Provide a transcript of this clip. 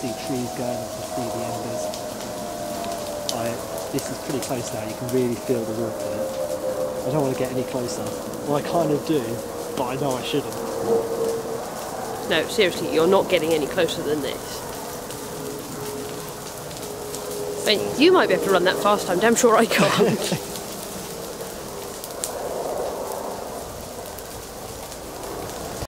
see trees going, I can see the embers. I, this is pretty close now, you can really feel the warmth in it. I don't want to get any closer. Well, I kind of do, but I know I shouldn't. No, seriously, you're not getting any closer than this. I mean, you might be able to run that fast, I'm damn sure I can't.